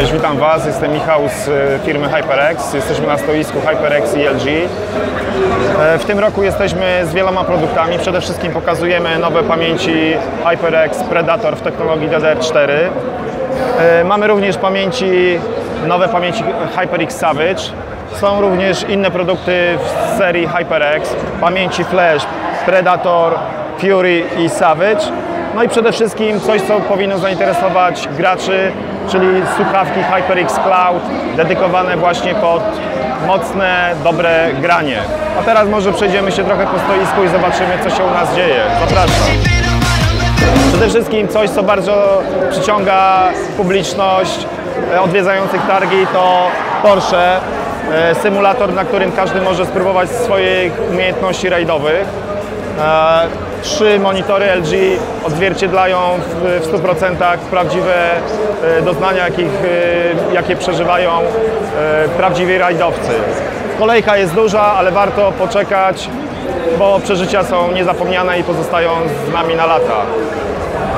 Cześć, witam Was. Jestem Michał z e, firmy HyperX. Jesteśmy na stoisku HyperX i LG. E, W tym roku jesteśmy z wieloma produktami. Przede wszystkim pokazujemy nowe pamięci HyperX Predator w technologii DDR4. E, Mamy również pamięci, nowe pamięci HyperX Savage. Są również inne produkty w serii HyperX. Pamięci Flash Predator, Fury i Savage. No i przede wszystkim coś, co powinno zainteresować graczy, czyli słuchawki HyperX Cloud, dedykowane właśnie pod mocne, dobre granie. A teraz może przejdziemy się trochę po stoisku i zobaczymy, co się u nas dzieje. Zapraszam. Przede wszystkim coś, co bardzo przyciąga publiczność e, odwiedzających targi, to Porsche. e, Symulator, na którym każdy może spróbować swoich umiejętności rajdowych. Trzy monitory LG odzwierciedlają w, w 100% prawdziwe e, doznania, jakich, e, jakie przeżywają e, prawdziwi rajdowcy. Kolejka jest duża, ale warto poczekać, bo przeżycia są niezapomniane i pozostają z nami na lata.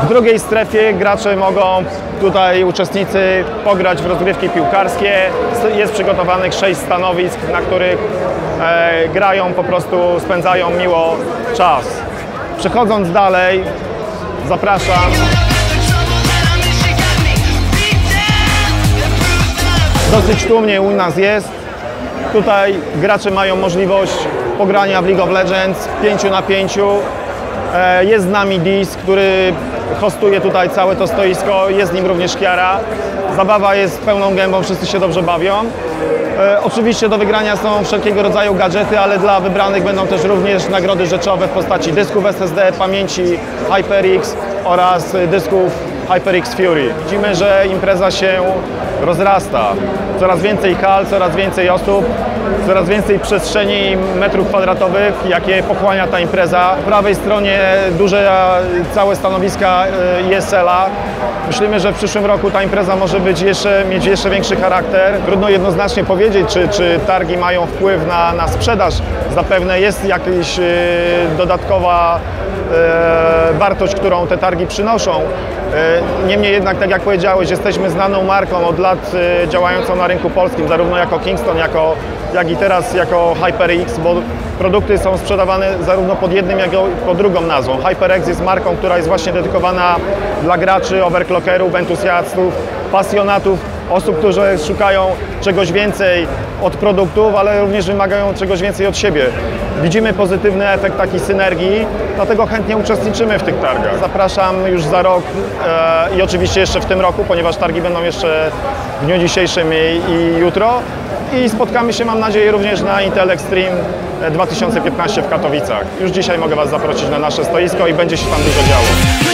W drugiej strefie gracze mogą, tutaj uczestnicy, pograć w rozgrywki piłkarskie. Jest przygotowanych sześć stanowisk, na których grają, po prostu spędzają miło czas. Przechodząc dalej, zapraszam. Dosyć tłumnie u nas jest. Tutaj gracze mają możliwość pogrania w League of Legends 5 na 5. E, Jest z nami Dis, który hostuje tutaj całe to stoisko. Jest nim również Kiara. Zabawa jest pełną gębą, wszyscy się dobrze bawią. E, Oczywiście do wygrania są wszelkiego rodzaju gadżety, ale dla wybranych będą też również nagrody rzeczowe w postaci dysków SSD, pamięci HyperX oraz dysków HyperX Fury. Widzimy, że impreza się rozrasta. Coraz więcej hal, coraz więcej osób, coraz więcej przestrzeni metrów kwadratowych, jakie pochłania ta impreza. Po prawej stronie duże e, całe stanowiska e, ESL-a. Myślimy, że w przyszłym roku ta impreza może być jeszcze, mieć jeszcze większy charakter. Trudno jednoznacznie powiedzieć, czy, czy targi mają wpływ na, na sprzedaż. Zapewne jest jakaś e, dodatkowa e, wartość, którą te targi przynoszą. E, Niemniej jednak, tak jak powiedziałeś, jesteśmy znaną marką od lat e, działającą na rynku polskim, zarówno jako Kingston, jako, jak i teraz jako HyperX, bo produkty są sprzedawane zarówno pod jednym, jak i pod drugą nazwą. HyperX jest marką, która jest właśnie dedykowana dla graczy, overclockerów, entuzjastów, pasjonatów, osób, którzy szukają czegoś więcej od produktów, ale również wymagają czegoś więcej od siebie. Widzimy pozytywny efekt takiej synergii, dlatego chętnie uczestniczymy w tych targach. Zapraszam już za rok e, i oczywiście jeszcze w tym roku, ponieważ targi będą jeszcze w dniu dzisiejszym i, i jutro. I spotkamy się, mam nadzieję, również na Intel Extreme 2015 w Katowicach. Już dzisiaj mogę Was zaprosić na nasze stoisko i będzie się tam dużo działo.